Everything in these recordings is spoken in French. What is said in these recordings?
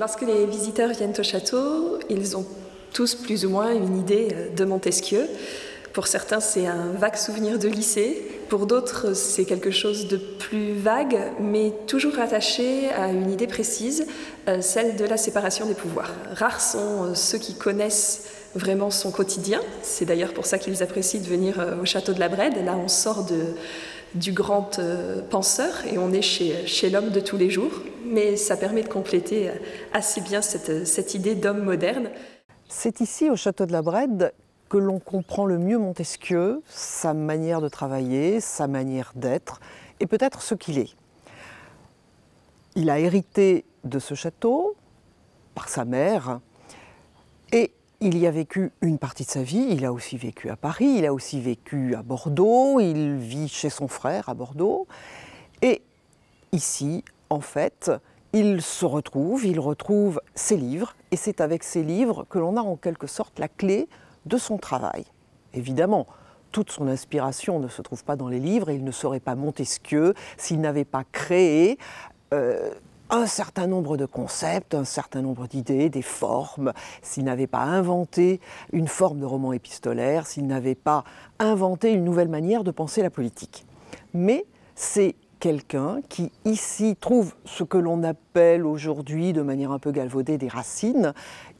Lorsque les visiteurs viennent au château, ils ont tous plus ou moins une idée euh, de Montesquieu. Pour certains, c'est un vague souvenir de lycée. Pour d'autres, c'est quelque chose de plus vague, mais toujours attaché à une idée précise, euh, celle de la séparation des pouvoirs. Rares sont euh, ceux qui connaissent vraiment son quotidien. C'est d'ailleurs pour ça qu'ils apprécient de venir au château de la Brède. Là, on sort de, du grand penseur et on est chez, l'homme de tous les jours. Mais ça permet de compléter assez bien cette, cette idée d'homme moderne. C'est ici, au château de la Brède, que l'on comprend le mieux Montesquieu, sa manière de travailler, sa manière d'être, et peut-être ce qu'il est. Il a hérité de ce château par sa mère, et il y a vécu une partie de sa vie. Il a aussi vécu à Paris, il a aussi vécu à Bordeaux, il vit chez son frère à Bordeaux. Et ici, en fait, il se retrouve, il retrouve ses livres, et c'est avec ces livres que l'on a en quelque sorte la clé de son travail. Évidemment, toute son inspiration ne se trouve pas dans les livres, et il ne serait pas Montesquieu s'il n'avait pas créé euh, un certain nombre de concepts, un certain nombre d'idées, des formes, s'il n'avait pas inventé une forme de roman épistolaire, s'il n'avait pas inventé une nouvelle manière de penser la politique. Mais c'est quelqu'un qui ici trouve ce que l'on appelle aujourd'hui de manière un peu galvaudée des racines.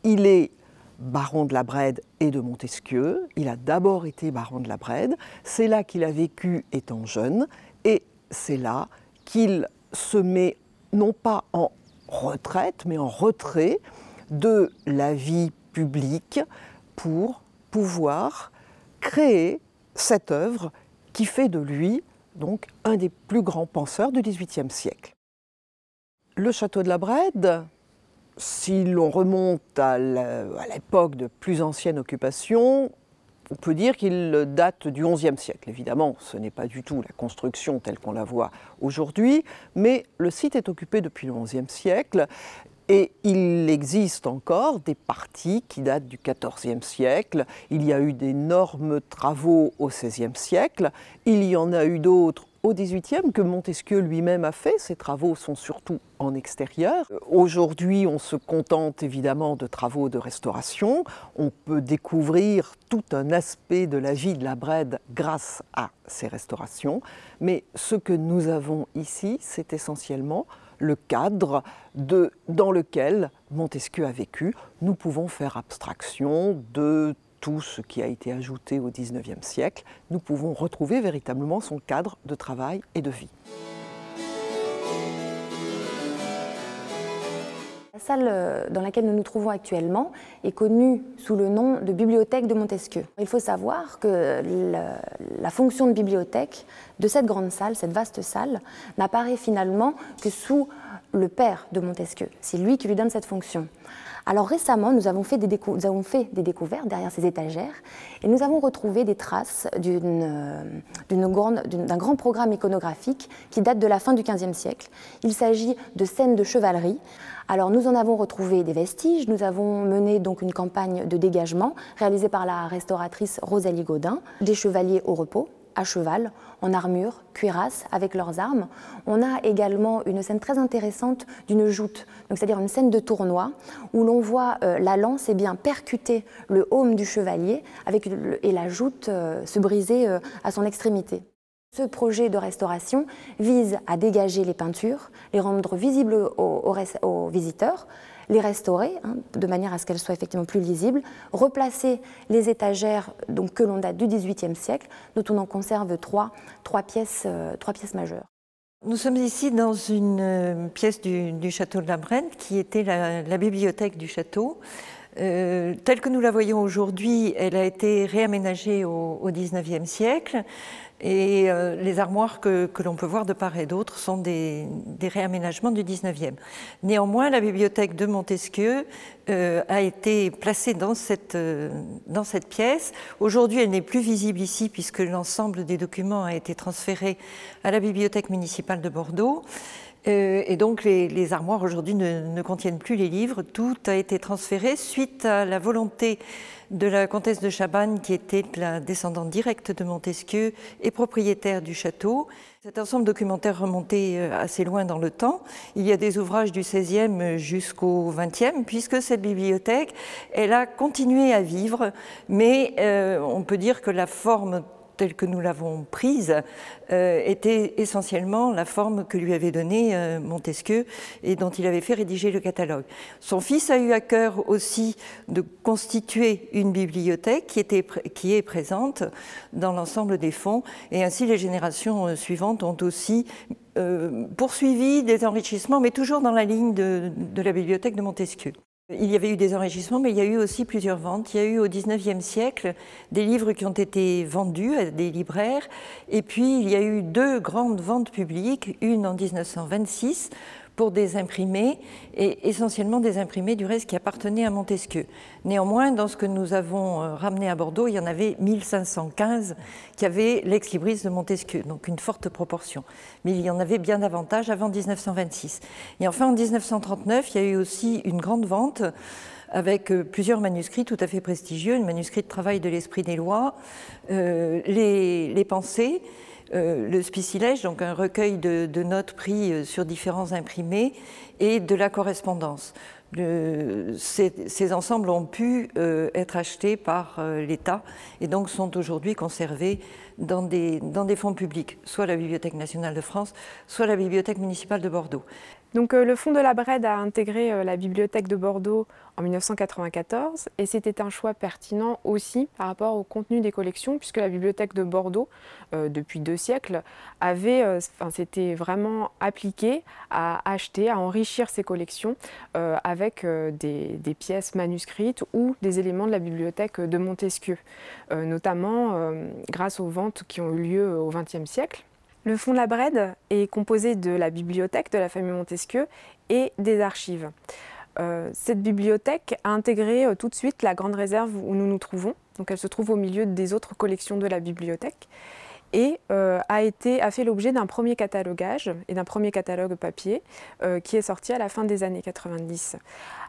Il est baron de la Brède et de Montesquieu. Il a d'abord été baron de la Brède. C'est là qu'il a vécu étant jeune et c'est là qu'il se met non pas en retraite, mais en retrait de la vie publique pour pouvoir créer cette œuvre qui fait de lui donc un des plus grands penseurs du XVIIIe siècle. Le château de la Brède, si l'on remonte à l'époque de plus ancienne occupation, on peut dire qu'il date du XIe siècle. Évidemment, ce n'est pas du tout la construction telle qu'on la voit aujourd'hui, mais le site est occupé depuis le XIe siècle et il existe encore des parties qui datent du XIVe siècle. Il y a eu d'énormes travaux au XVIe siècle. Il y en a eu d'autres au XVIIIe que Montesquieu lui-même a fait. Ces travaux sont surtout en extérieur. Aujourd'hui, on se contente évidemment de travaux de restauration. On peut découvrir tout un aspect de la vie de la Brède grâce à ces restaurations. Mais ce que nous avons ici, c'est essentiellement le cadre dans lequel Montesquieu a vécu. Nous pouvons faire abstraction de tout ce qui a été ajouté au XIXe siècle, nous pouvons retrouver véritablement son cadre de travail et de vie. La salle euh, dans laquelle nous nous trouvons actuellement est connue sous le nom de bibliothèque de Montesquieu. Il faut savoir que la fonction de bibliothèque de cette grande salle, cette vaste salle, n'apparaît finalement que sous le père de Montesquieu. C'est lui qui lui donne cette fonction. Alors récemment, nous avons, fait des découvertes derrière ces étagères et nous avons retrouvé des traces euh, d'un grand programme iconographique qui date de la fin du XVe siècle. Il s'agit de scènes de chevalerie. Alors nous en avons retrouvé des vestiges, nous avons mené donc une campagne de dégagement réalisée par la restauratrice Rosalie Gaudin, des chevaliers au repos, à cheval, en armure, cuirasse, avec leurs armes. On a également une scène très intéressante d'une joute, c'est-à-dire une scène de tournoi où l'on voit euh, la lance eh bien, percuter le haume du chevalier avec et la joute euh, se briser euh, à son extrémité. Ce projet de restauration vise à dégager les peintures, les rendre visibles aux visiteurs, les restaurer hein, de manière à ce qu'elles soient effectivement plus lisibles, replacer les étagères donc, que l'on date du XVIIIe siècle, dont on en conserve trois, trois, pièces, euh, trois pièces majeures. Nous sommes ici dans une euh, pièce du, château de la Brenne qui était la, bibliothèque du château. Euh, telle que nous la voyons aujourd'hui, elle a été réaménagée au, au XIXe siècle. Et euh, les armoires que, l'on peut voir de part et d'autre sont des, réaménagements du 19e. Néanmoins, la bibliothèque de Montesquieu euh, a été placée dans cette, euh, dans cette pièce. Aujourd'hui, elle n'est plus visible ici puisque l'ensemble des documents a été transféré à la bibliothèque municipale de Bordeaux. Et donc les, armoires aujourd'hui ne, contiennent plus les livres. Tout a été transféré suite à la volonté de la comtesse de Chabannes, qui était la descendante directe de Montesquieu et propriétaire du château. Cet ensemble documentaire remontait euh, assez loin dans le temps. Il y a des ouvrages du XVIe jusqu'au XXe, puisque cette bibliothèque, elle a continué à vivre, mais euh, on peut dire que la forme telle que nous l'avons prise euh, était essentiellement la forme que lui avait donnée euh, Montesquieu et dont il avait fait rédiger le catalogue. Son fils a eu à cœur aussi de constituer une bibliothèque qui, était, qui est présente dans l'ensemble des fonds et ainsi les générations euh, suivantes ont aussi poursuivi des enrichissements, mais toujours dans la ligne de la bibliothèque de Montesquieu. Il y avait eu des enrichissements, mais il y a eu aussi plusieurs ventes. Il y a eu au XIXe siècle des livres qui ont été vendus à des libraires, et puis il y a eu deux grandes ventes publiques, une en 1926 pour des imprimés, et essentiellement des imprimés du reste qui appartenaient à Montesquieu. Néanmoins, dans ce que nous avons euh, ramené à Bordeaux, il y en avait 1515 qui avaient l'ex-libris de Montesquieu, donc une forte proportion. Mais il y en avait bien davantage avant 1926. Et enfin, en 1939, il y a eu aussi une grande vente avec euh, plusieurs manuscrits tout à fait prestigieux, le manuscrit de travail de l'esprit des lois, euh, les, les pensées, euh, le spicilège, donc un recueil de, notes pris euh, sur différents imprimés, et de la correspondance. ces, ensembles ont pu euh, être achetés par l'État et donc sont aujourd'hui conservés dans des, dans des fonds publics, soit la Bibliothèque nationale de France, soit la Bibliothèque municipale de Bordeaux. Donc le Fonds de la Brède a intégré la Bibliothèque de Bordeaux en 1994 et c'était un choix pertinent aussi par rapport au contenu des collections puisque la bibliothèque de Bordeaux euh, depuis deux siècles avait euh, s'était vraiment appliqué à acheter, à enrichir ses collections euh, avec des, pièces manuscrites ou des éléments de la bibliothèque de Montesquieu, notamment grâce aux ventes qui ont eu lieu au XXe siècle. Le fonds de la Brède est composé de la bibliothèque de la famille Montesquieu et des archives. Euh, cette bibliothèque a intégré euh, tout de suite la grande réserve où nous nous trouvons. Donc elle se trouve au milieu des autres collections de la bibliothèque et euh, a, a fait l'objet d'un premier catalogage et d'un premier catalogue papier qui est sorti à la fin des années 90.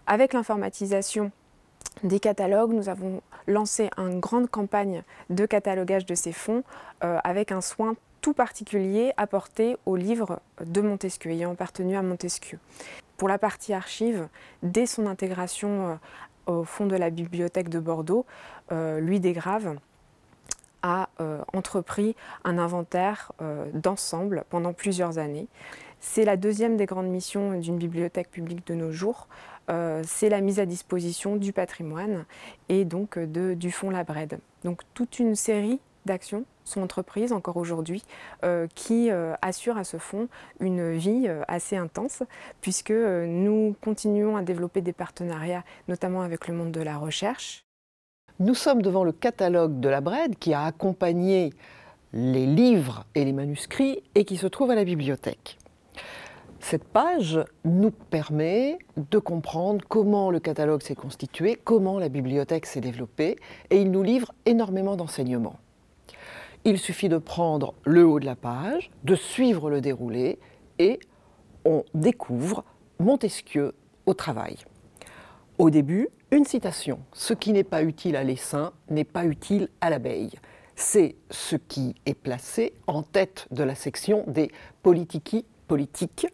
Avec l'informatisation des catalogues, nous avons lancé une grande campagne de catalogage de ces fonds avec un soin tout particulier apporté aux livres de Montesquieu, ayant appartenu à Montesquieu. Pour la partie archive, dès son intégration euh, au fond de la bibliothèque de Bordeaux, euh, Louis Desgraves a euh, entrepris un inventaire d'ensemble pendant plusieurs années. C'est la deuxième des grandes missions d'une bibliothèque publique de nos jours. c'est la mise à disposition du patrimoine et donc du fonds Labrède. Donc toute une série d'actions sont entreprises encore aujourd'hui euh, qui euh, assurent à ce fonds une vie euh, assez intense puisque nous continuons à développer des partenariats notamment avec le monde de la recherche. Nous sommes devant le catalogue de la Brède qui a accompagné les livres et les manuscrits et qui se trouve à la bibliothèque. Cette page nous permet de comprendre comment le catalogue s'est constitué, comment la bibliothèque s'est développée, et il nous livre énormément d'enseignements. Il suffit de prendre le haut de la page, de suivre le déroulé et on découvre Montesquieu au travail. Au début, une citation. Ce qui n'est pas utile à l'essaim n'est pas utile à l'abeille. C'est ce qui est placé en tête de la section des politici politiques.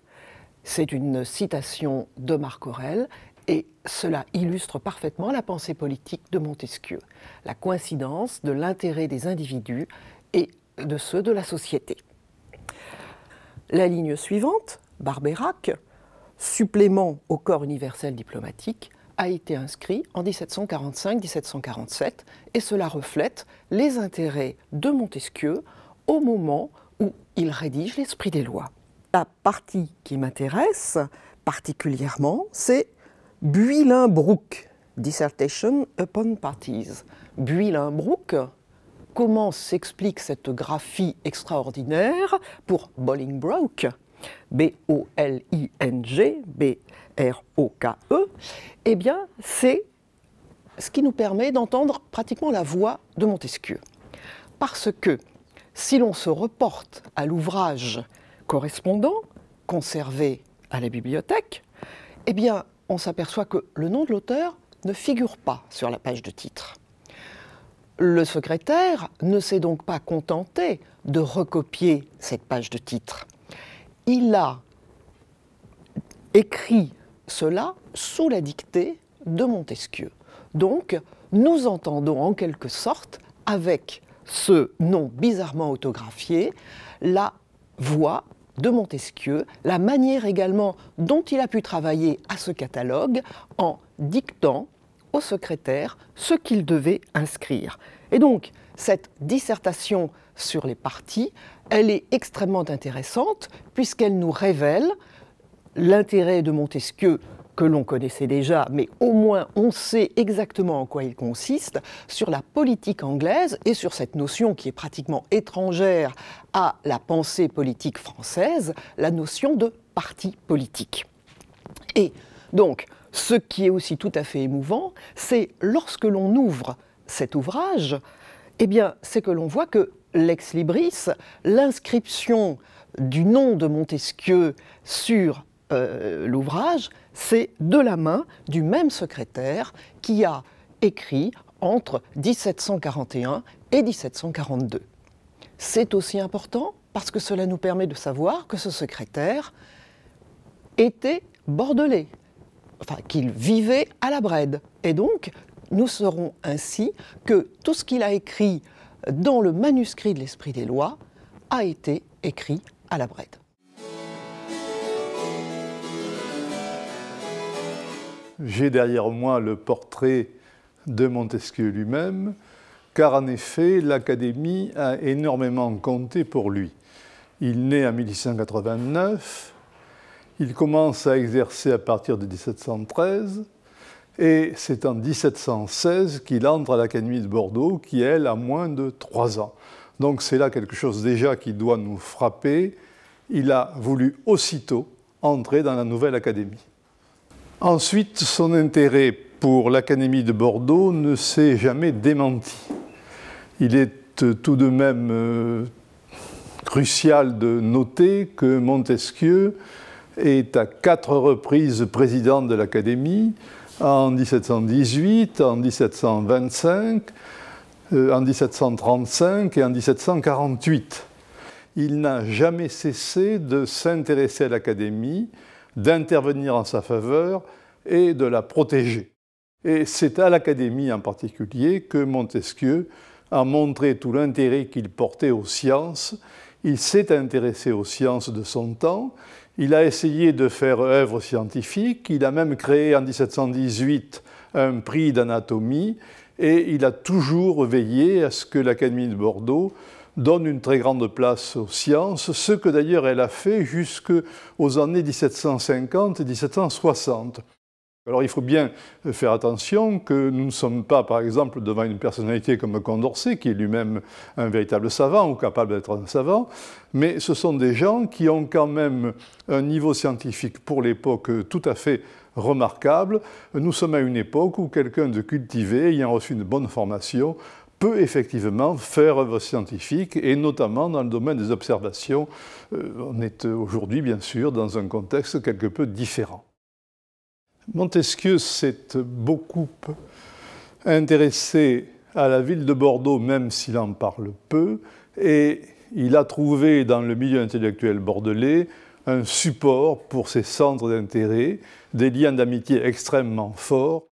C'est une citation de Marc Aurèle et cela illustre parfaitement la pensée politique de Montesquieu, la coïncidence de l'intérêt des individus et de ceux de la société. La ligne suivante, Barbérac, supplément au corps universel diplomatique, a été inscrit en 1745-1747 et cela reflète les intérêts de Montesquieu au moment où il rédige l'esprit des lois. La partie qui m'intéresse particulièrement, c'est Buylin-Brook, Dissertation upon Parties. Buylin-Brook, comment s'explique cette graphie extraordinaire pour Bolingbroke B-O-L-I-N-G, B-R-O-K-E Eh bien, c'est ce qui nous permet d'entendre pratiquement la voix de Montesquieu. Parce que si l'on se reporte à l'ouvrage correspondant, conservé à la bibliothèque, eh on s'aperçoit que le nom de l'auteur ne figure pas sur la page de titre. Le secrétaire ne s'est donc pas contenté de recopier cette page de titre. Il a écrit cela sous la dictée de Montesquieu. Donc, nous entendons en quelque sorte, avec ce nom bizarrement autographié, la voix de Montesquieu, la manière également dont il a pu travailler à ce catalogue en dictant au secrétaire ce qu'il devait inscrire. Et donc, cette dissertation sur les parties, elle est extrêmement intéressante puisqu'elle nous révèle l'intérêt de Montesquieu que l'on connaissait déjà, mais au moins on sait exactement en quoi il consiste, sur la politique anglaise et sur cette notion qui est pratiquement étrangère à la pensée politique française, la notion de parti politique. Et donc, ce qui est aussi tout à fait émouvant, c'est lorsque l'on ouvre cet ouvrage, eh bien, c'est que l'on voit que l'ex libris, l'inscription du nom de Montesquieu sur euh, l'ouvrage, c'est de la main du même secrétaire qui a écrit entre 1741 et 1742. C'est aussi important parce que cela nous permet de savoir que ce secrétaire était bordelais, enfin qu'il vivait à la Brède. Et donc, nous saurons ainsi que tout ce qu'il a écrit dans le manuscrit de l'Esprit des lois a été écrit à la Brède. J'ai derrière moi le portrait de Montesquieu lui-même, car en effet, l'Académie a énormément compté pour lui. Il naît en 1889, il commence à exercer à partir de 1713, et c'est en 1716 qu'il entre à l'Académie de Bordeaux, qui, elle, a moins de trois ans. Donc c'est là quelque chose déjà qui doit nous frapper. Il a voulu aussitôt entrer dans la nouvelle Académie. Ensuite, son intérêt pour l'Académie de Bordeaux ne s'est jamais démenti. Il est tout de même euh, crucial de noter que Montesquieu est à quatre reprises président de l'Académie, en 1718, en 1725, euh, en 1735 et en 1748. Il n'a jamais cessé de s'intéresser à l'Académie, d'intervenir en sa faveur et de la protéger. Et c'est à l'Académie en particulier que Montesquieu a montré tout l'intérêt qu'il portait aux sciences. Il s'est intéressé aux sciences de son temps, il a essayé de faire œuvre scientifique, il a même créé en 1718 un prix d'anatomie, et il a toujours veillé à ce que l'Académie de Bordeaux donne une très grande place aux sciences, ce que d'ailleurs elle a fait jusqu'aux années 1750 et 1760. Alors il faut bien faire attention que nous ne sommes pas, par exemple, devant une personnalité comme Condorcet, qui est lui-même un véritable savant ou capable d'être un savant, mais ce sont des gens qui ont quand même un niveau scientifique pour l'époque tout à fait remarquable. Nous sommes à une époque où quelqu'un de cultivé, ayant reçu une bonne formation, peut effectivement faire œuvre scientifique, et notamment dans le domaine des observations. Euh, on est aujourd'hui, bien sûr, dans un contexte quelque peu différent. Montesquieu s'est beaucoup intéressé à la ville de Bordeaux, même s'il en parle peu, et il a trouvé dans le milieu intellectuel bordelais un support pour ses centres d'intérêt, des liens d'amitié extrêmement forts,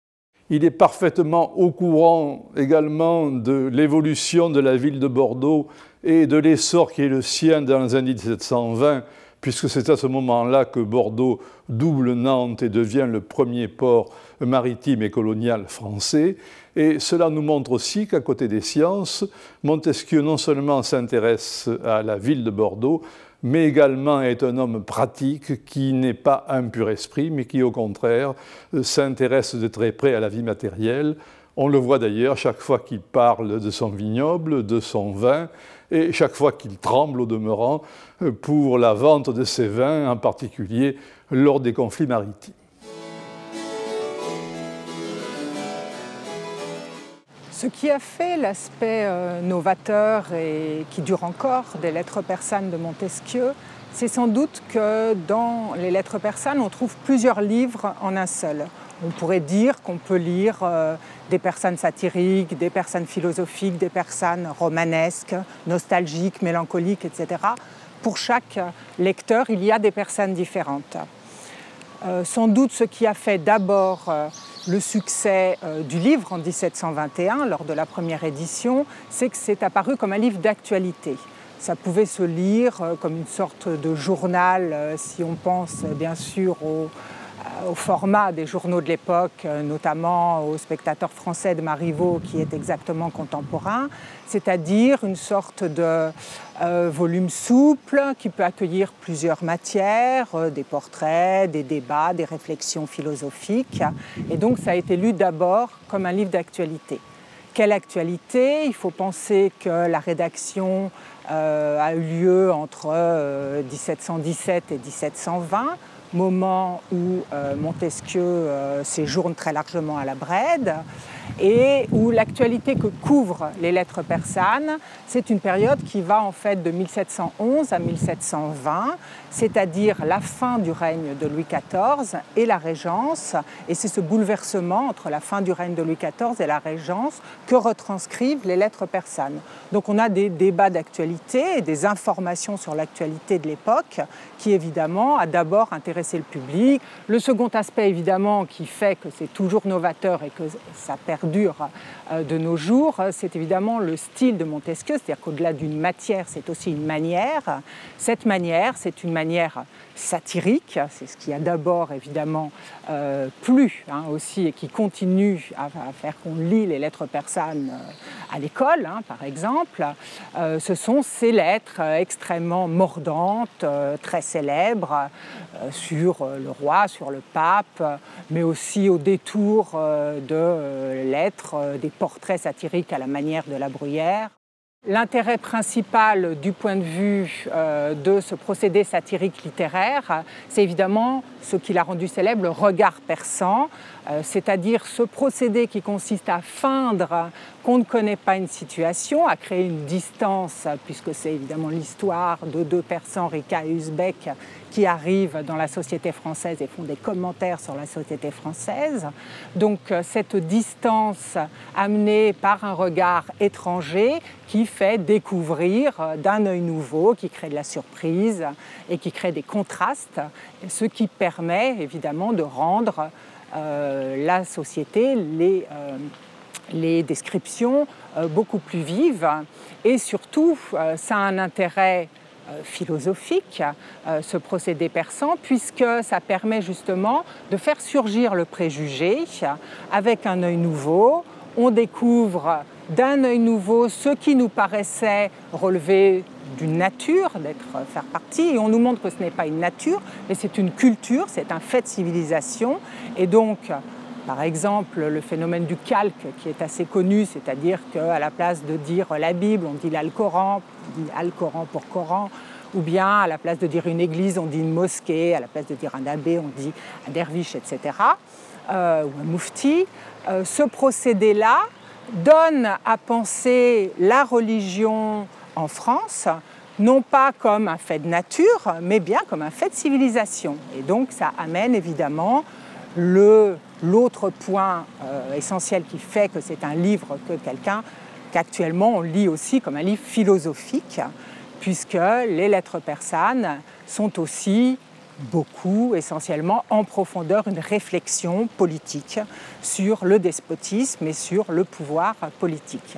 il est parfaitement au courant également de l'évolution de la ville de Bordeaux et de l'essor qui est le sien dans les années 1720, puisque c'est à ce moment-là que Bordeaux double Nantes et devient le premier port maritime et colonial français. Et cela nous montre aussi qu'à côté des sciences, Montesquieu non seulement s'intéresse à la ville de Bordeaux, mais également est un homme pratique qui n'est pas un pur esprit, mais qui au contraire s'intéresse de très près à la vie matérielle. On le voit d'ailleurs chaque fois qu'il parle de son vignoble, de son vin, et chaque fois qu'il tremble au demeurant pour la vente de ses vins, en particulier lors des conflits maritimes. Ce qui a fait l'aspect euh, novateur et qui dure encore des lettres persanes de Montesquieu, c'est sans doute que dans les lettres persanes, on trouve plusieurs livres en un seul. On pourrait dire qu'on peut lire euh, des persanes satiriques, des persanes philosophiques, des persanes romanesques, nostalgiques, mélancoliques, etc. Pour chaque lecteur, il y a des persanes différentes. Euh, sans doute ce qui a fait d'abord euh, le succès du livre en 1721, lors de la première édition, c'est que c'est apparu comme un livre d'actualité. Ça pouvait se lire comme une sorte de journal, si on pense bien sûr au, au format des journaux de l'époque, euh, notamment au spectateur français de Marivaux qui est exactement contemporain, c'est-à-dire une sorte de euh, volume souple qui peut accueillir plusieurs matières, euh, des portraits, des débats, des réflexions philosophiques. Et donc ça a été lu d'abord comme un livre d'actualité. Quelle actualité? Il faut penser que la rédaction a eu lieu entre 1717 et 1720 moment où euh, Montesquieu euh, séjourne très largement à la Brède et où l'actualité que couvrent les lettres persanes, c'est une période qui va en fait de 1711 à 1720, c'est-à-dire la fin du règne de Louis XIV et la Régence. Et c'est ce bouleversement entre la fin du règne de Louis XIV et la Régence que retranscrivent les lettres persanes. Donc on a des débats d'actualité et des informations sur l'actualité de l'époque qui évidemment a d'abord intéressé le public. Le second aspect évidemment qui fait que c'est toujours novateur et que ça perdure euh, de nos jours, c'est évidemment le style de Montesquieu, c'est-à-dire qu'au-delà d'une matière, c'est aussi une manière. Cette manière, c'est une manière satirique, c'est ce qui a d'abord évidemment euh, plu hein, aussi et qui continue à, faire qu'on lit les lettres persanes euh, à l'école, hein, par exemple. ce sont ces lettres extrêmement mordantes, très célèbres, sur le roi, sur le pape, mais aussi au détour de lettres, des portraits satiriques à la manière de la bruyère. L'intérêt principal du point de vue euh, de ce procédé satirique littéraire, c'est évidemment ce qui l'a rendu célèbre, le regard perçant, euh, c'est-à-dire ce procédé qui consiste à feindre qu'on ne connaît pas une situation, à créer une distance, puisque c'est évidemment l'histoire de deux persans, Rika et Uzbek, qui arrivent dans la société française et font des commentaires sur la société française. Donc euh, cette distance amenée par un regard étranger qui fait découvrir euh, d'un œil nouveau, qui crée de la surprise et qui crée des contrastes, ce qui permet évidemment de rendre euh, la société, les, euh, descriptions euh, beaucoup plus vives. Et surtout, ça a un intérêt philosophique, ce procédé persan, puisque ça permet justement de faire surgir le préjugé avec un œil nouveau. On découvre d'un œil nouveau ce qui nous paraissait relever d'une nature, d'être faire partie, et on nous montre que ce n'est pas une nature, mais c'est une culture, c'est un fait de civilisation, et donc par exemple, le phénomène du calque qui est assez connu, c'est-à-dire qu'à la place de dire la Bible, on dit l'Alcoran, on dit Al-Coran pour Coran, ou bien à la place de dire une église, on dit une mosquée, à la place de dire un abbé, on dit un derviche, etc., euh, ou un mufti. Euh, ce procédé-là donne à penser la religion en France, non pas comme un fait de nature, mais bien comme un fait de civilisation. Et donc ça amène évidemment l'autre point euh, essentiel qui fait que c'est un livre que quelqu'un qu'actuellement on lit aussi comme un livre philosophique, puisque les lettres persanes sont aussi beaucoup, essentiellement en profondeur, une réflexion politique sur le despotisme et sur le pouvoir politique.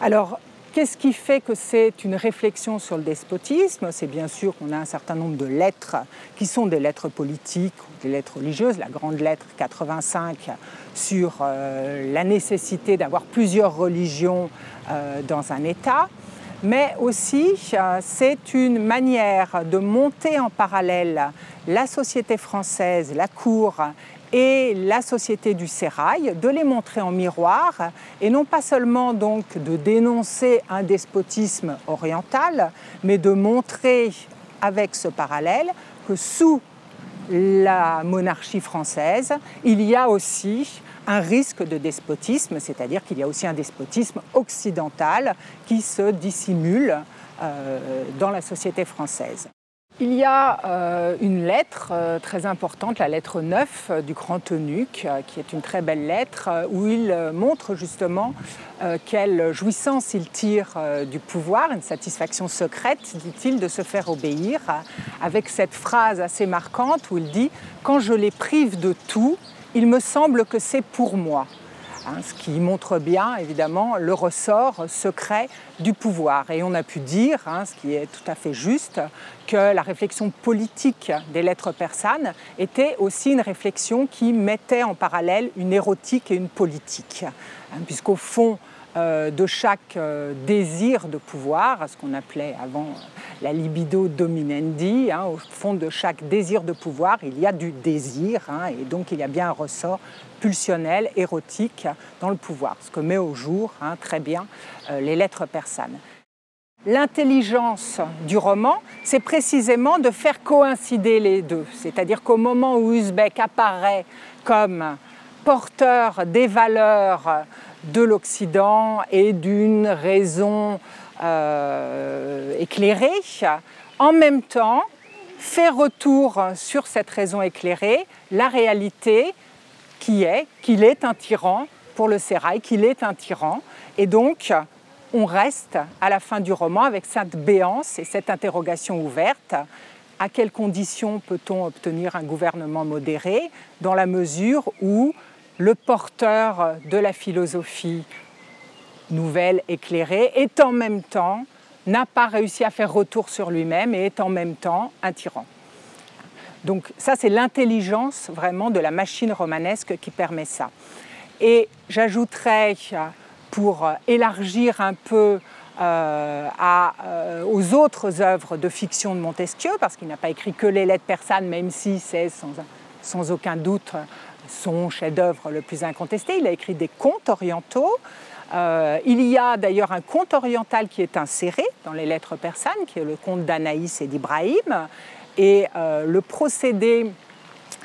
Alors, Qu'est-ce qui fait que c'est une réflexion sur le despotisme? C'est bien sûr qu'on a un certain nombre de lettres qui sont des lettres politiques ou des lettres religieuses. La grande lettre 85 sur euh, la nécessité d'avoir plusieurs religions euh, dans un État. Mais aussi, euh, c'est une manière de monter en parallèle la société française, la cour et la société du sérail, de les montrer en miroir et non pas seulement donc de dénoncer un despotisme oriental, mais de montrer avec ce parallèle que sous la monarchie française, il y a aussi un risque de despotisme, c'est-à-dire qu'il y a aussi un despotisme occidental qui se dissimule euh, dans la société française. Il y a euh, une lettre euh, très importante, la lettre 9 du Grand Eunuque, qui est une très belle lettre, où il montre justement quelle jouissance il tire du pouvoir, une satisfaction secrète, dit-il, de se faire obéir, avec cette phrase assez marquante où il dit ⁇ Quand je les prive de tout, il me semble que c'est pour moi ⁇ Hein, ce qui montre bien évidemment le ressort secret du pouvoir. Et on a pu dire, hein, ce qui est tout à fait juste, que la réflexion politique des lettres persanes était aussi une réflexion qui mettait en parallèle une érotique et une politique. Hein, puisqu'au fond, de chaque euh, désir de pouvoir, ce qu'on appelait avant la libido dominendi, au fond de chaque désir de pouvoir, il y a du désir, et donc il y a bien un ressort pulsionnel, érotique dans le pouvoir, ce que met au jour hein, très bien euh, les lettres persanes. L'intelligence du roman, c'est précisément de faire coïncider les deux. C'est-à-dire qu'au moment où Uzbek apparaît comme porteur des valeurs de l'Occident et d'une raison euh, éclairée, en même temps fait retour sur cette raison éclairée la réalité qui est qu'il est un tyran pour le sérail, qu'il est un tyran. Et donc, on reste à la fin du roman avec cette béance et cette interrogation ouverte. À quelles conditions peut-on obtenir un gouvernement modéré dans la mesure où le porteur de la philosophie nouvelle, éclairée, est en même temps, n'a pas réussi à faire retour sur lui-même et est en même temps un tyran. Donc ça, c'est l'intelligence vraiment de la machine romanesque qui permet ça. Et j'ajouterais, pour élargir un peu euh, euh, aux autres œuvres de fiction de Montesquieu, parce qu'il n'a pas écrit que les lettres persanes, même si c'est sans, aucun doute son chef-d'œuvre le plus incontesté. Il a écrit des contes orientaux. Euh, il y a d'ailleurs un conte oriental qui est inséré dans les lettres persanes, qui est le conte d'Anaïs et d'Ibrahim, et euh, le procédé,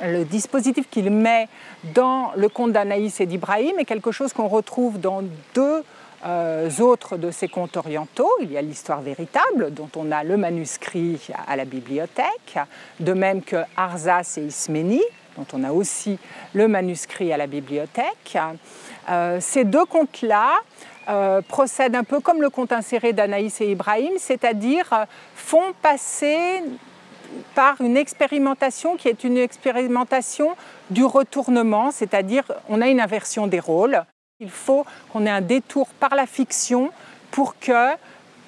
le dispositif qu'il met dans le conte d'Anaïs et d'Ibrahim est quelque chose qu'on retrouve dans deux euh, autres de ces contes orientaux. Il y a l'histoire véritable, dont on a le manuscrit à la bibliothèque, de même que Arzas et Isménie, dont on a aussi le manuscrit à la bibliothèque. Euh, ces deux contes-là procèdent un peu comme le conte inséré d'Anaïs et Ibrahim, c'est-à-dire font passer par une expérimentation qui est une expérimentation du retournement, c'est-à-dire on a une inversion des rôles. Il faut qu'on ait un détour par la fiction pour que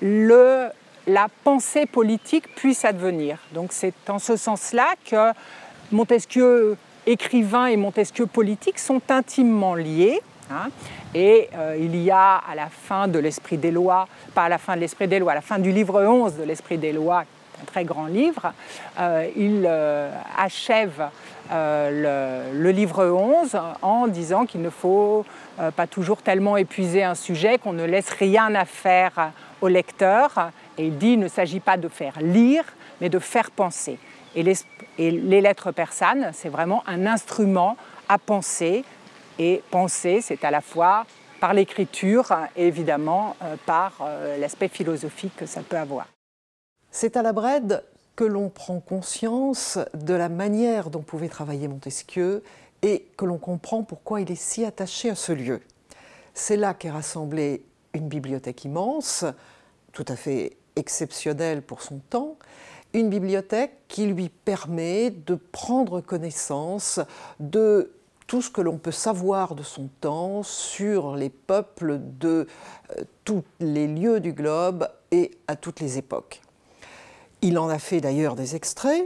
le, la pensée politique puisse advenir. Donc c'est en ce sens-là que Montesquieu écrivain et Montesquieu politique sont intimement liés. Hein. et euh, il y a à la fin de l'Esprit des lois, pas à la fin de l'Esprit des lois, à la fin du livre 11 de l'Esprit des lois, un très grand livre. Euh, il euh, achève euh, le, livre 11 en disant qu'il ne faut pas toujours tellement épuiser un sujet, qu'on ne laisse rien à faire au lecteur. Et il dit qu'il ne s'agit pas de faire lire, mais de faire penser. Et les, et les lettres persanes, c'est vraiment un instrument à penser. Et penser, c'est à la fois par l'écriture et évidemment par l'aspect philosophique que ça peut avoir. C'est à la Brède que l'on prend conscience de la manière dont pouvait travailler Montesquieu et que l'on comprend pourquoi il est si attaché à ce lieu. C'est là qu'est rassemblée une bibliothèque immense, tout à fait exceptionnelle pour son temps, une bibliothèque qui lui permet de prendre connaissance de tout ce que l'on peut savoir de son temps sur les peuples de euh, tous les lieux du globe et à toutes les époques. Il en a fait d'ailleurs des extraits,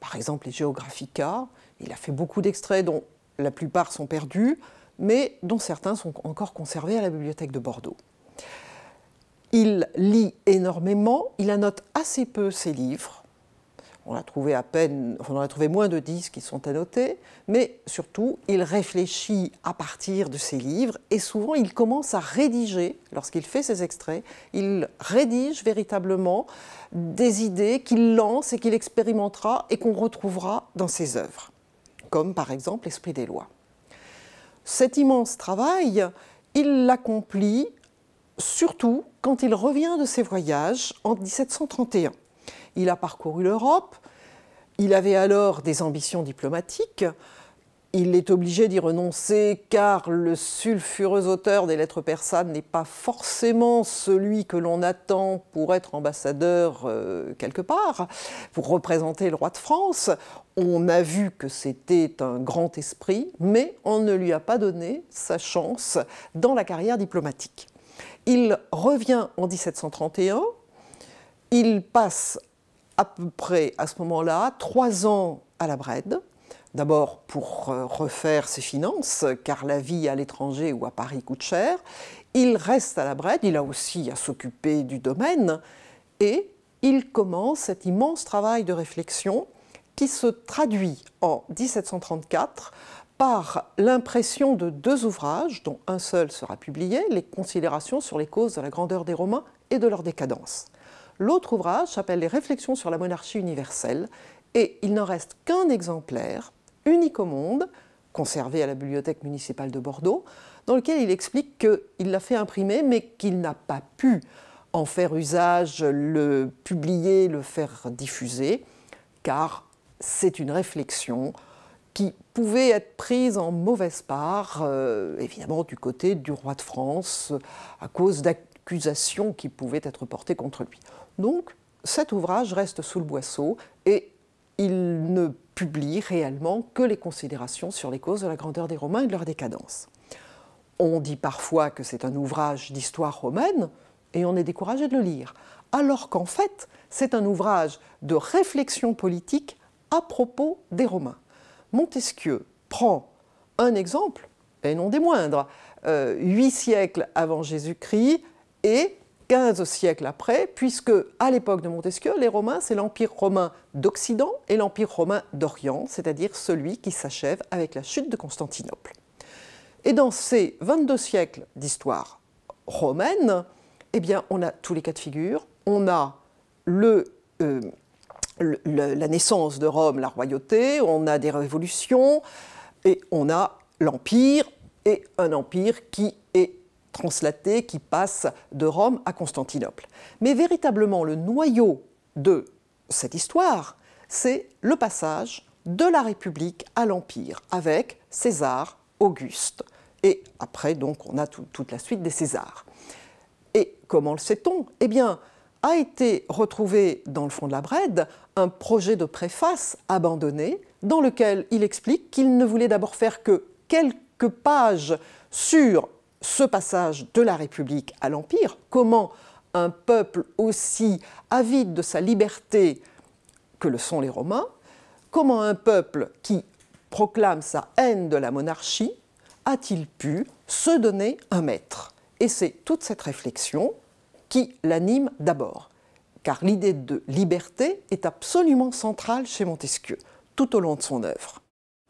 par exemple les Geographica. Il a fait beaucoup d'extraits dont la plupart sont perdus, mais dont certains sont encore conservés à la bibliothèque de Bordeaux. Il lit énormément, il annote assez peu ses livres, on a trouvé à peine, on a trouvé moins de 10 qui sont annotés, mais surtout, il réfléchit à partir de ses livres et souvent il commence à rédiger, lorsqu'il fait ses extraits, il rédige véritablement des idées qu'il lance et qu'il expérimentera et qu'on retrouvera dans ses œuvres, comme par exemple L'Esprit des lois. cet immense travail, il l'accomplit surtout quand il revient de ses voyages en 1731. Il a parcouru l'Europe, il avait alors des ambitions diplomatiques, il est obligé d'y renoncer car le sulfureux auteur des lettres persanes n'est pas forcément celui que l'on attend pour être ambassadeur euh, quelque part, pour représenter le roi de France. On a vu que c'était un grand esprit, mais on ne lui a pas donné sa chance dans la carrière diplomatique. Il revient en 1731, il passe à peu près à ce moment-là trois ans à la Brède, d'abord pour euh, refaire ses finances, car la vie à l'étranger ou à Paris coûte cher. Il reste à la Brède, il a aussi à s'occuper du domaine, et il commence cet immense travail de réflexion qui se traduit en 1734 par l'impression de deux ouvrages, dont un seul sera publié, les considérations sur les causes de la grandeur des Romains et de leur décadence. L'autre ouvrage s'appelle Les réflexions sur la monarchie universelle, et il n'en reste qu'un exemplaire, unique au monde, conservé à la bibliothèque municipale de Bordeaux, dans lequel il explique qu'il l'a fait imprimer, mais qu'il n'a pas pu en faire usage, le publier, le faire diffuser, car c'est une réflexion qui pouvait être prise en mauvaise part, euh, évidemment du côté du roi de France, à cause d'accusations qui pouvaient être portées contre lui. Donc cet ouvrage reste sous le boisseau et il ne publie réellement que les considérations sur les causes de la grandeur des Romains et de leur décadence. On dit parfois que c'est un ouvrage d'histoire romaine et on est découragé de le lire, alors qu'en fait c'est un ouvrage de réflexion politique à propos des Romains. Montesquieu prend un exemple, et non des moindres, euh, huit siècles avant Jésus-Christ et 15 siècles après, puisque à l'époque de Montesquieu, les Romains, c'est l'Empire romain d'Occident et l'Empire romain d'Orient, c'est-à-dire celui qui s'achève avec la chute de Constantinople. Et dans ces 22 siècles d'histoire romaine, eh bien, on a tous les cas de figure. On a le, euh, la naissance de Rome, la royauté, on a des révolutions, et on a l'Empire, et un empire qui est translaté, qui passe de Rome à Constantinople. Mais véritablement, le noyau de cette histoire, c'est le passage de la République à l'Empire, avec César, Auguste, et après, donc, on a toute la suite des Césars. Et comment le sait-on? Eh bien, a été retrouvé dans le fond de la Brède un projet de préface abandonné dans lequel il explique qu'il ne voulait d'abord faire que quelques pages sur ce passage de la République à l'Empire, comment un peuple aussi avide de sa liberté que le sont les Romains, comment un peuple qui proclame sa haine de la monarchie a-t-il pu se donner un maître. Et c'est toute cette réflexion qui l'anime d'abord, car l'idée de liberté est absolument centrale chez Montesquieu, tout au long de son œuvre.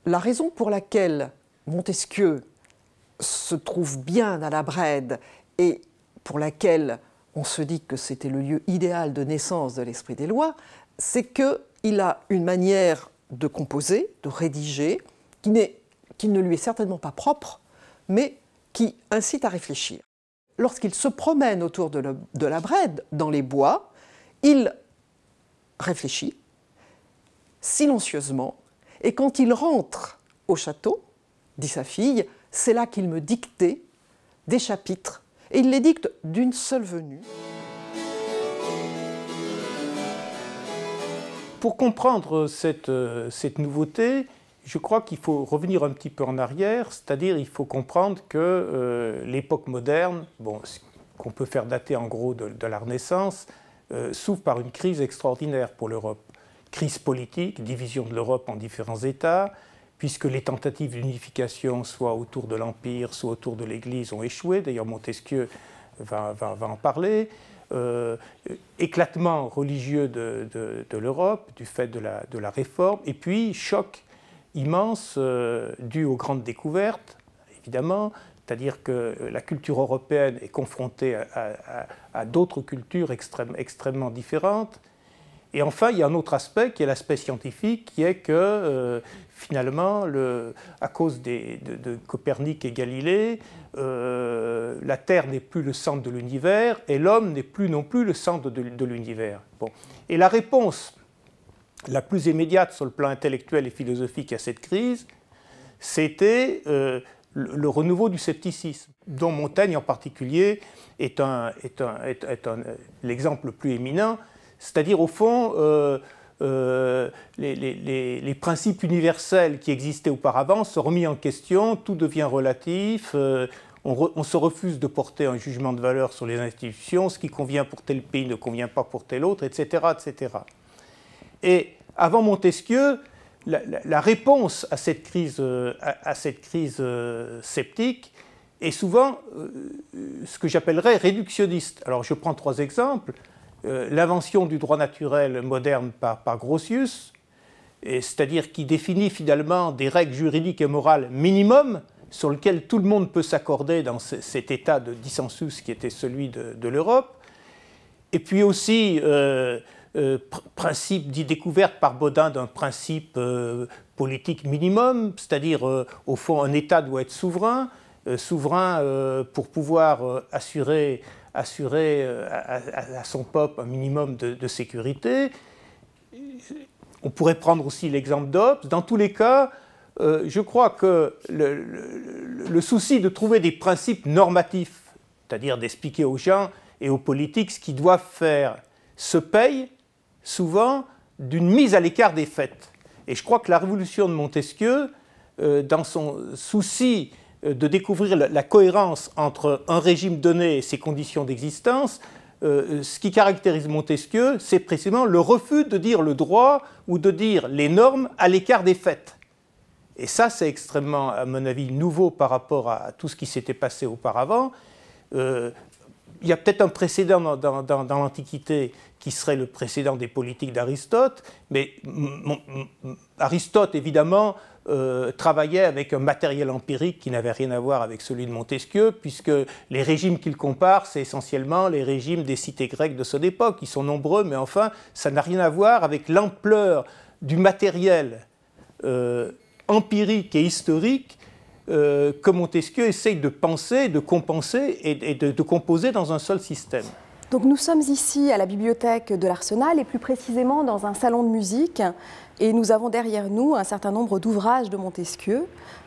La raison pour laquelle Montesquieu se trouve bien à la Brède et pour laquelle on se dit que c'était le lieu idéal de naissance de l'esprit des lois, c'est qu'il a une manière de composer, de rédiger, qui, qui ne lui est certainement pas propre, mais qui incite à réfléchir lorsqu'il se promène autour de, la Brède, dans les bois, il réfléchit silencieusement, et quand il rentre au château, dit sa fille, c'est là qu'il me dictait des chapitres, et il les dicte d'une seule venue. Pour comprendre cette, euh, cette nouveauté, je crois qu'il faut revenir un petit peu en arrière, c'est-à-dire il faut comprendre que euh, l'époque moderne, bon, qu'on peut faire dater en gros de, la Renaissance, euh, s'ouvre par une crise extraordinaire pour l'Europe. Crise politique, division de l'Europe en différents États, puisque les tentatives d'unification, soit autour de l'Empire, soit autour de l'Église, ont échoué. D'ailleurs, Montesquieu va, en parler. Euh, éclatement religieux de, l'Europe du fait de la, de la réforme, et puis choc immense euh, due aux grandes découvertes, évidemment, c'est-à-dire que la culture européenne est confrontée à, d'autres cultures extrêmement différentes, Et enfin, il y a un autre aspect qui est l'aspect scientifique, qui est que euh, finalement, à cause de, Copernic et Galilée, euh, la Terre n'est plus le centre de l'univers et l'homme n'est plus non plus le centre de, l'univers. Bon. Et la réponse la plus immédiate sur le plan intellectuel et philosophique à cette crise, c'était euh, le, renouveau du scepticisme, dont Montaigne en particulier est, l'exemple le plus éminent, c'est-à-dire au fond euh, euh, les, principes universels qui existaient auparavant sont remis en question, tout devient relatif, on, se refuse de porter un jugement de valeur sur les institutions, ce qui convient pour tel pays ne convient pas pour tel autre, etc. etc. Et avant Montesquieu, la, réponse à cette crise, euh, euh, sceptique est souvent euh, ce que j'appellerais réductionniste. Alors je prends trois exemples. L'invention du droit naturel moderne par, par Grotius, c'est-à-dire qui définit finalement des règles juridiques et morales minimum sur lesquelles tout le monde peut s'accorder dans cet état de dissensus qui était celui de, l'Europe. Et puis aussi principe dit découverte par Baudin d'un principe euh, politique minimum, c'est-à-dire euh, au fond un État doit être souverain, souverain pour pouvoir assurer, assurer à, son peuple un minimum de, sécurité. On pourrait prendre aussi l'exemple d'Hobbes. Dans tous les cas, je crois que le, le, souci de trouver des principes normatifs, c'est-à-dire d'expliquer aux gens et aux politiques ce qu'ils doivent faire, se paye souvent d'une mise à l'écart des faits. Et je crois que la révolution de Montesquieu, euh, dans son souci euh, de découvrir la, cohérence entre un régime donné et ses conditions d'existence, euh, ce qui caractérise Montesquieu, c'est précisément le refus de dire le droit ou de dire les normes à l'écart des faits. Et ça, c'est extrêmement, à mon avis, nouveau par rapport à tout ce qui s'était passé auparavant. Il y a peut-être un précédent dans l'Antiquité qui serait le précédent des politiques d'Aristote, mais Aristote, évidemment, euh, travaillait avec un matériel empirique qui n'avait rien à voir avec celui de Montesquieu, puisque les régimes qu'il compare, c'est essentiellement les régimes des cités grecques de son époque. Ils sont nombreux, mais enfin, ça n'a rien à voir avec l'ampleur du matériel euh, empirique et historique euh, que Montesquieu essaye de penser, de compenser et, de composer dans un seul système. Donc nous sommes ici à la bibliothèque de l'Arsenal et plus précisément dans un salon de musique et nous avons derrière nous un certain nombre d'ouvrages de Montesquieu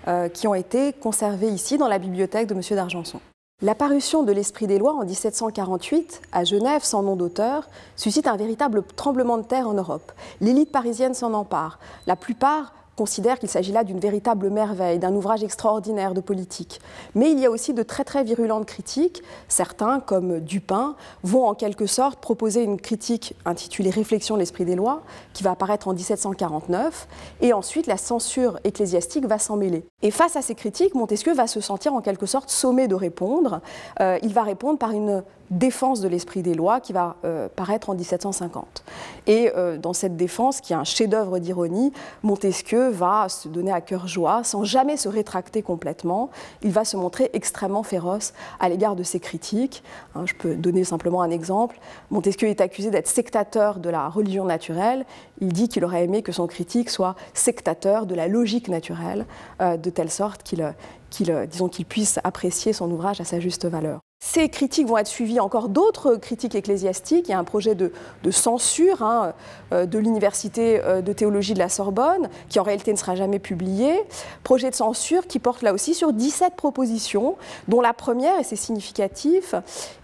euh, qui ont été conservés ici dans la bibliothèque de M. d'Argenson. La parution de l'Esprit des lois en 1748 à Genève sans nom d'auteur suscite un véritable tremblement de terre en Europe. L'élite parisienne s'en empare. La plupart considère qu'il s'agit là d'une véritable merveille, d'un ouvrage extraordinaire de politique. Mais il y a aussi de très très virulentes critiques. Certains, comme Dupin, vont en quelque sorte proposer une critique intitulée Réflexion de l'esprit des lois, qui va apparaître en 1749, et ensuite la censure ecclésiastique va s'en mêler. Et face à ces critiques, Montesquieu va se sentir en quelque sorte sommé de répondre. Euh, il va répondre par une défense de l'esprit des lois qui va euh, paraître en 1750. Et euh, dans cette défense, qui est un chef-d'œuvre d'ironie, Montesquieu va se donner à cœur joie, sans jamais se rétracter complètement. Il va se montrer extrêmement féroce à l'égard de ses critiques. Hein, je peux donner simplement un exemple. Montesquieu est accusé d'être sectateur de la religion naturelle. Il dit qu'il aurait aimé que son critique soit sectateur de la logique naturelle, euh, de telle sorte qu'il disons qu'il puisse apprécier son ouvrage à sa juste valeur. Ces critiques vont être suivies encore d'autres critiques ecclésiastiques. Il y a un projet de, censure hein, euh, de l'université euh, de théologie de la Sorbonne, qui en réalité ne sera jamais publié. Projet de censure qui porte là aussi sur 17 propositions, dont la première, et c'est significatif,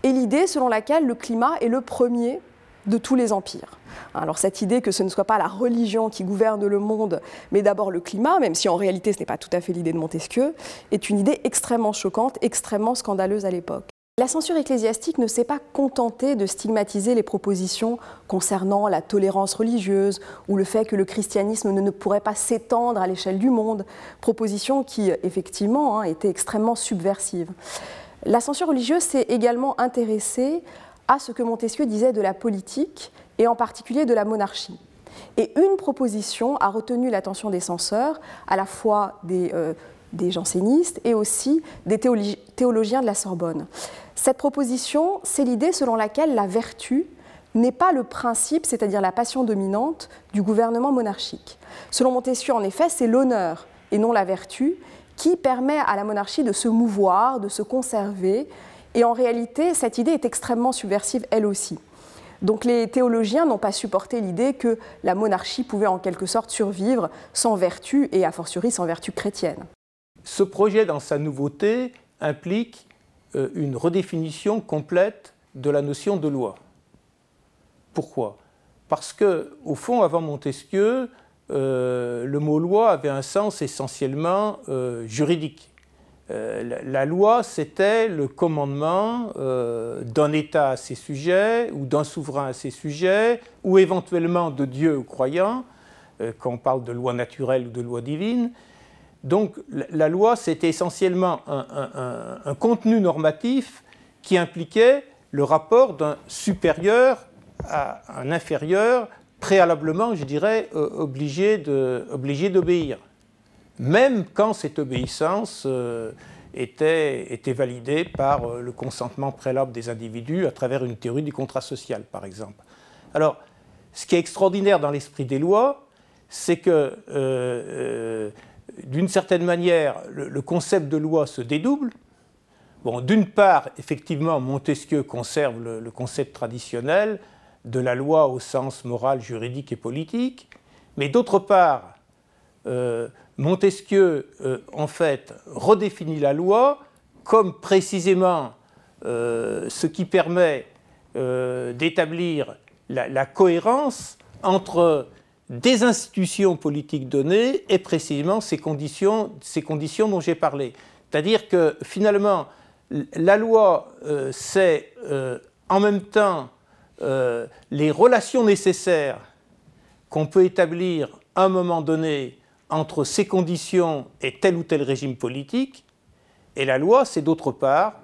est l'idée selon laquelle le climat est le premier de tous les empires. Alors cette idée que ce ne soit pas la religion qui gouverne le monde, mais d'abord le climat, même si en réalité ce n'est pas tout à fait l'idée de Montesquieu, est une idée extrêmement choquante, extrêmement scandaleuse à l'époque. La censure ecclésiastique ne s'est pas contentée de stigmatiser les propositions concernant la tolérance religieuse ou le fait que le christianisme ne, pourrait pas s'étendre à l'échelle du monde, propositions qui effectivement hein, étaient extrêmement subversives. La censure religieuse s'est également intéressée à ce que Montesquieu disait de la politique et en particulier de la monarchie. Et une proposition a retenu l'attention des censeurs, à la fois des, euh, des jansénistes et aussi des théologiens de la Sorbonne. Cette proposition, c'est l'idée selon laquelle la vertu n'est pas le principe, c'est-à-dire la passion dominante, du gouvernement monarchique. Selon Montesquieu, en effet, c'est l'honneur et non la vertu qui permet à la monarchie de se mouvoir, de se conserver. Et en réalité, cette idée est extrêmement subversive elle aussi. Donc les théologiens n'ont pas supporté l'idée que la monarchie pouvait en quelque sorte survivre sans vertu et a fortiori sans vertu chrétienne. Ce projet, dans sa nouveauté, implique euh, une redéfinition complète de la notion de loi. Pourquoi? Parce que, au fond, avant Montesquieu, euh, le mot loi avait un sens essentiellement euh, juridique. Euh, la, loi, c'était le commandement d'un État à ses sujets, ou d'un souverain à ses sujets, ou éventuellement de Dieu aux croyants, quand on parle de loi naturelle ou de loi divine. Donc la, loi, c'était essentiellement un, contenu normatif qui impliquait le rapport d'un supérieur à un inférieur préalablement, je dirais, euh, obligé d'obéir. Même quand cette obéissance euh, était, validée par euh, le consentement préalable des individus à travers une théorie du contrat social, par exemple. Alors, ce qui est extraordinaire dans l'esprit des lois, c'est que, d'une certaine manière, le, concept de loi se dédouble. D'une part, effectivement, Montesquieu conserve le concept traditionnel, de la loi au sens moral, juridique et politique, mais d'autre part, euh, Montesquieu, euh, en fait, redéfinit la loi comme précisément euh, ce qui permet d'établir la, cohérence entre des institutions politiques données et précisément ces conditions, ces conditions dont j'ai parlé. C'est-à-dire que finalement, la loi, c'est en même temps euh, les relations nécessaires qu'on peut établir à un moment donné entre ces conditions et tel ou tel régime politique, et la loi, c'est d'autre part,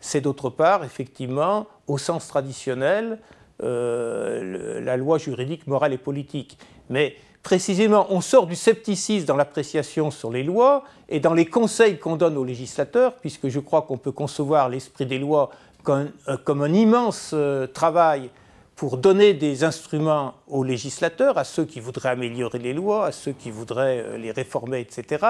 c'est d'autre part, effectivement, au sens traditionnel, euh, la loi juridique, morale et politique. Mais précisément, on sort du scepticisme dans l'appréciation sur les lois et dans les conseils qu'on donne aux législateurs, puisque je crois qu'on peut concevoir l'esprit des lois euh, comme, un immense euh, travail pour donner des instruments aux législateurs, à ceux qui voudraient améliorer les lois, à ceux qui voudraient euh, les réformer, etc.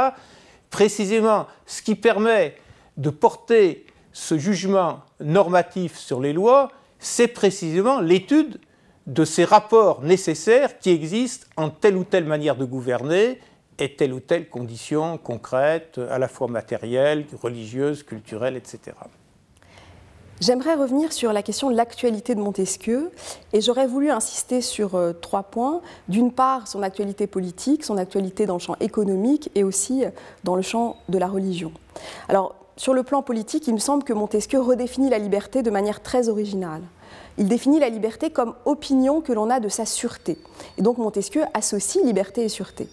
Précisément, ce qui permet de porter ce jugement normatif sur les lois, c'est précisément l'étude de ces rapports nécessaires qui existent en telle ou telle manière de gouverner et telle ou telle condition concrète, à la fois matérielle, religieuse, culturelle, etc. J'aimerais revenir sur la question de l'actualité de Montesquieu et j'aurais voulu insister sur euh, trois points. D'une part, son actualité politique, son actualité dans le champ économique et aussi euh, dans le champ de la religion. Alors, sur le plan politique, il me semble que Montesquieu redéfinit la liberté de manière très originale. Il définit la liberté comme opinion que l'on a de sa sûreté. Et donc Montesquieu associe liberté et sûreté.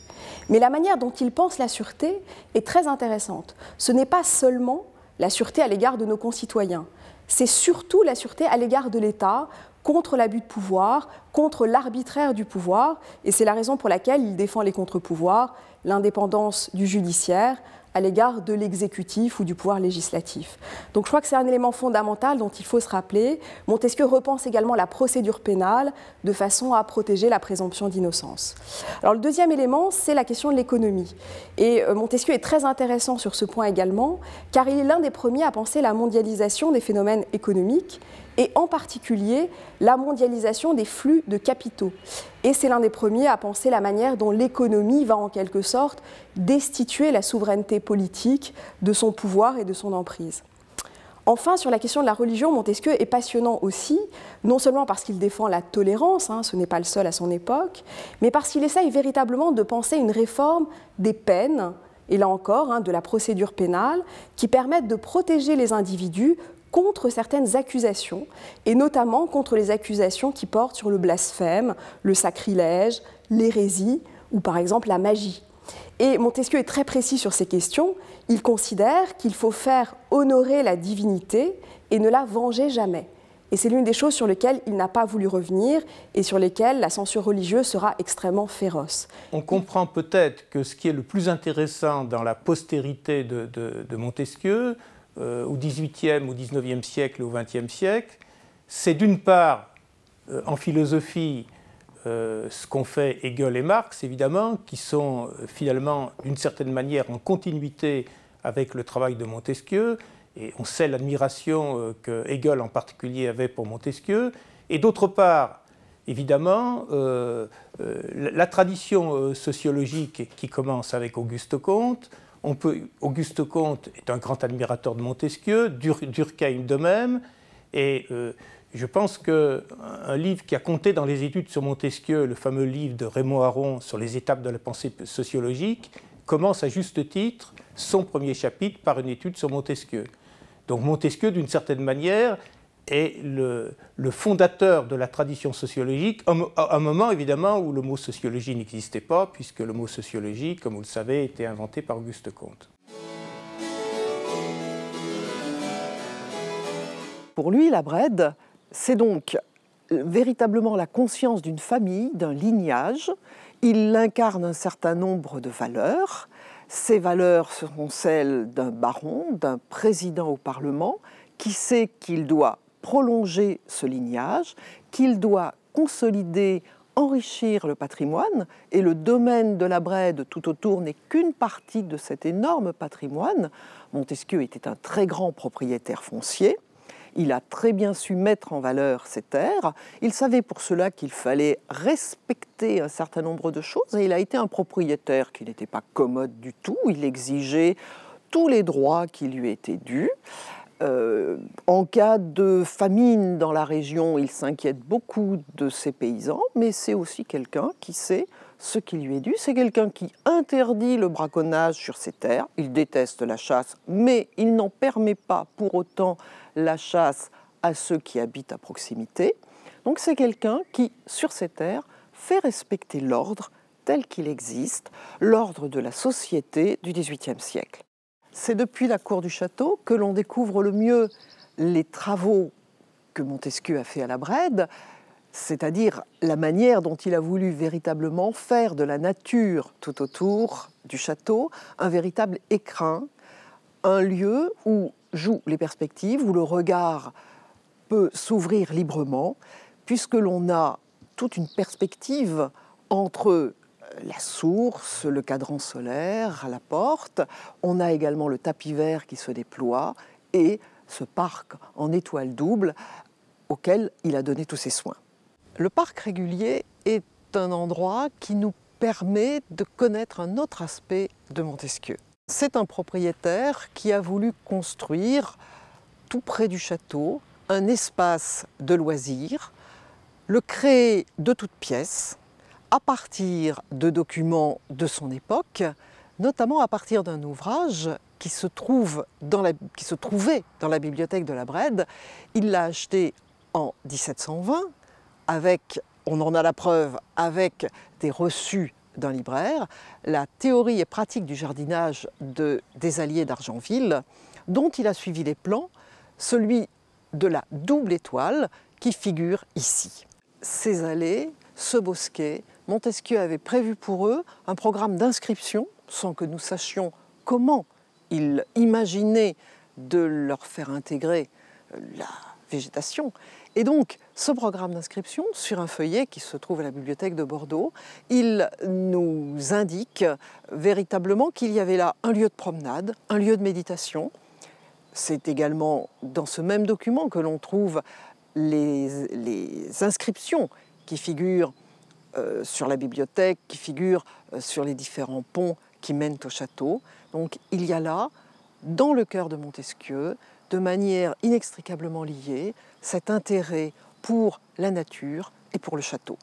Mais la manière dont il pense la sûreté est très intéressante. Ce n'est pas seulement la sûreté à l'égard de nos concitoyens, c'est surtout la sûreté à l'égard de l'État contre l'abus de pouvoir, contre l'arbitraire du pouvoir, et c'est la raison pour laquelle il défend les contre-pouvoirs, l'indépendance du judiciaire, à l'égard de l'exécutif ou du pouvoir législatif. Donc je crois que c'est un élément fondamental dont il faut se rappeler. Montesquieu repense également la procédure pénale de façon à protéger la présomption d'innocence. Alors le deuxième élément, c'est la question de l'économie. Et euh, Montesquieu est très intéressant sur ce point également, car il est l'un des premiers à penser la mondialisation des phénomènes économiques et en particulier la mondialisation des flux de capitaux. Et c'est l'un des premiers à penser la manière dont l'économie va en quelque sorte destituer la souveraineté politique de son pouvoir et de son emprise. Enfin, sur la question de la religion, Montesquieu est passionnant aussi, non seulement parce qu'il défend la tolérance, hein, ce n'est pas le seul à son époque, mais parce qu'il essaye véritablement de penser une réforme des peines, et là encore, hein, de la procédure pénale, qui permettent de protéger les individus contre certaines accusations, et notamment contre les accusations qui portent sur le blasphème, le sacrilège, l'hérésie ou par exemple la magie. Et Montesquieu est très précis sur ces questions. Il considère qu'il faut faire honorer la divinité et ne la venger jamais. Et c'est l'une des choses sur lesquelles il n'a pas voulu revenir et sur lesquelles la censure religieuse sera extrêmement féroce. On comprend peut-être que ce qui est le plus intéressant dans la postérité de, de Montesquieu, euh, au XVIIIe, au XIXe siècle, au XXe siècle, c'est d'une part en philosophie ce qu'ont fait Hegel et Marx, évidemment, qui sont finalement d'une certaine manière en continuité avec le travail de Montesquieu, et on sait l'admiration que Hegel en particulier avait pour Montesquieu, et d'autre part, évidemment, euh, euh, la tradition euh, sociologique qui commence avec Auguste Comte, on peut, Auguste Comte est un grand admirateur de Montesquieu, Durkheim de même, et je pense qu'un livre qui a compté dans les études sur Montesquieu, le fameux livre de Raymond Aron sur les étapes de la pensée sociologique, commence à juste titre son premier chapitre par une étude sur Montesquieu. Donc Montesquieu, d'une certaine manière, est le, fondateur de la tradition sociologique, à un moment évidemment où le mot sociologie n'existait pas, puisque le mot sociologie, comme vous le savez, a été inventé par Auguste Comte. Pour lui, la Brède, c'est donc véritablement la conscience d'une famille, d'un lignage. Il incarne un certain nombre de valeurs. Ces valeurs seront celles d'un baron, d'un président au Parlement, qui sait qu'il doit prolonger ce lignage, qu'il doit consolider, enrichir le patrimoine, et le domaine de la Brède tout autour n'est qu'une partie de cet énorme patrimoine. Montesquieu était un très grand propriétaire foncier. Il a très bien su mettre en valeur ses terres. Il savait pour cela qu'il fallait respecter un certain nombre de choses et il a été un propriétaire qui n'était pas commode du tout. Il exigeait tous les droits qui lui étaient dus. Euh, en cas de famine dans la région, il s'inquiète beaucoup de ses paysans, mais c'est aussi quelqu'un qui sait ce qui lui est dû. C'est quelqu'un qui interdit le braconnage sur ses terres. Il déteste la chasse, mais il n'en permet pas pour autant la chasse à ceux qui habitent à proximité. Donc c'est quelqu'un qui, sur ses terres, fait respecter l'ordre tel qu'il existe, l'ordre de la société du XVIIIe siècle. C'est depuis la cour du château que l'on découvre le mieux les travaux que Montesquieu a fait à la Brède, c'est-à-dire la manière dont il a voulu véritablement faire de la nature tout autour du château un véritable écrin, un lieu où jouent les perspectives, où le regard peut s'ouvrir librement, puisque l'on a toute une perspective entre la source, le cadran solaire, la porte. On a également le tapis vert qui se déploie et ce parc en étoile double auquel il a donné tous ses soins. Le parc régulier est un endroit qui nous permet de connaître un autre aspect de Montesquieu. C'est un propriétaire qui a voulu construire tout près du château un espace de loisirs, le créer de toutes pièces, à partir de documents de son époque, notamment à partir d'un ouvrage qui se, trouvait dans la bibliothèque de la Brède. Il l'a acheté en 1720 avec, on en a la preuve, avec des reçus d'un libraire, la théorie et pratique du jardinage de, des alliés d'Argentville, dont il a suivi les plans, celui de la double étoile qui figure ici. Ces allées, ce bosquet, Montesquieu avait prévu pour eux un programme d'inscription, sans que nous sachions comment il imaginait de leur faire intégrer euh, la végétation. Et donc, ce programme d'inscription, sur un feuillet qui se trouve à la bibliothèque de Bordeaux, il nous indique véritablement qu'il y avait là un lieu de promenade, un lieu de méditation. C'est également dans ce même document que l'on trouve les, les inscriptions qui figurent euh, sur la bibliothèque, qui figure euh, sur les différents ponts qui mènent au château. Donc il y a là, dans le cœur de Montesquieu, de manière inextricablement liée, cet intérêt pour la nature et pour le château.